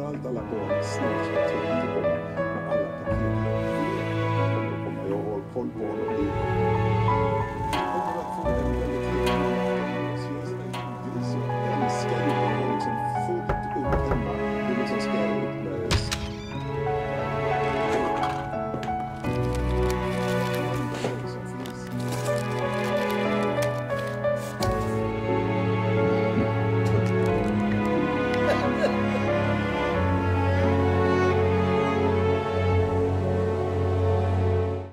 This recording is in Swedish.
framförallt alla barn snart som tror på med alla paket. Jag kommer, jag har koll på honom.